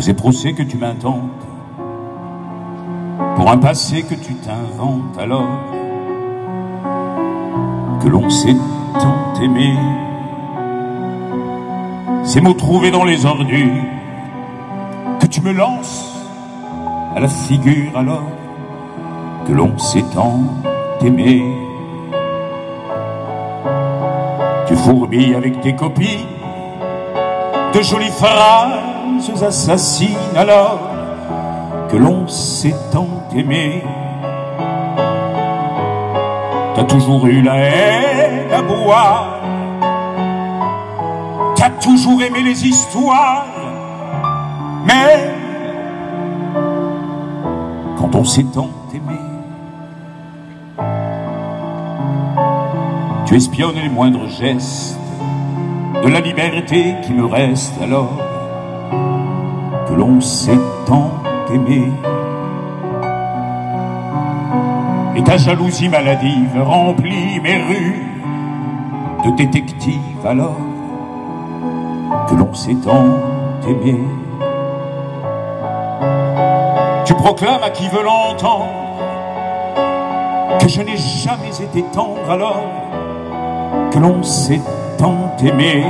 ces procès que tu m'intentes, pour un passé que tu t'inventes alors, que l'on s'est tant aimé, ces mots trouvés dans les ordures, que tu me lances à la figure alors, que l'on s'est tant aimé. Tu fourbilles avec tes copies de jolies phrases assassines alors que l'on s'est tant aimé. T'as toujours eu la haine à boire, t'as toujours aimé les histoires, mais quand on s'est tant aimé, tu espionnes les moindres gestes de la liberté qui me reste alors l'on s'est tant aimé. Et ta jalousie maladive remplit mes rues de détectives alors que l'on s'est tant aimé. Tu proclames à qui veut l'entendre que je n'ai jamais été tendre alors que l'on s'est tant aimé.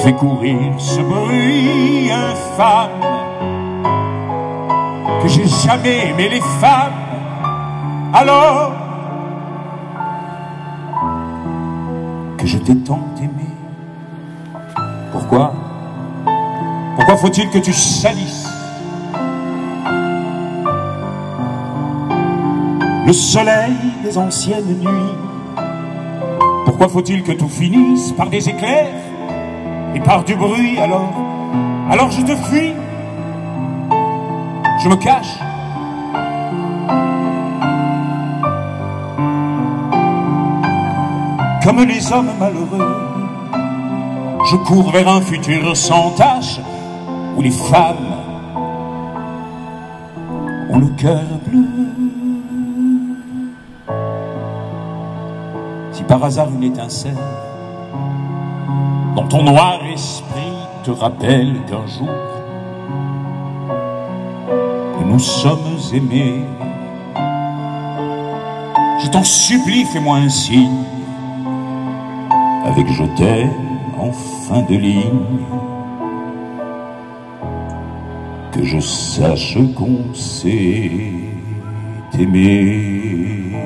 Tu fais courir ce bruit infâme que j'ai jamais aimé les femmes. Alors que je t'ai tant aimé. Pourquoi? Pourquoi faut-il que tu salisses le soleil des anciennes nuits? Pourquoi faut-il que tout finisse par des éclairs? Et par du bruit alors Alors je te fuis, je me cache. Comme les hommes malheureux, je cours vers un futur sans tâche où les femmes ont le cœur bleu. Si par hasard une étincelle dans ton noir esprit te rappelle qu'un jour nous sommes aimés, je t'en supplie, fais-moi un signe. Avec je t'aime en fin de ligne, que je sache qu'on s'est aimé.